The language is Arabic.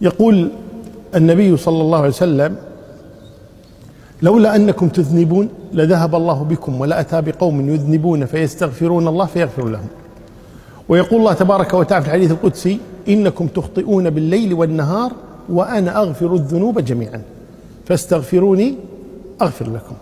يقول النبي صلى الله عليه وسلم لولا أنكم تذنبون لذهب الله بكم ولاتى بقوم يذنبون فيستغفرون الله فيغفر لهم. ويقول الله تبارك وتعالى في الحديث القدسي إنكم تخطئون بالليل والنهار وأنا أغفر الذنوب جميعا فاستغفروني أغفر لكم.